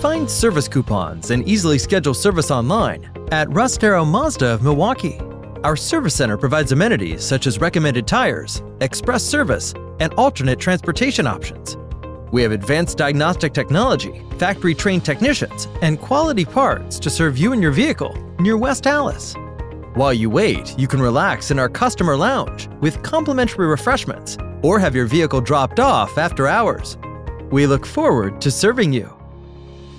Find service coupons and easily schedule service online at Russ Darrow Mazda of Milwaukee. Our service center provides amenities such as recommended tires, express service, and alternate transportation options. We have advanced diagnostic technology, factory trained technicians, and quality parts to serve you and your vehicle near West Allis. While you wait, you can relax in our customer lounge with complimentary refreshments or have your vehicle dropped off after hours. We look forward to serving you.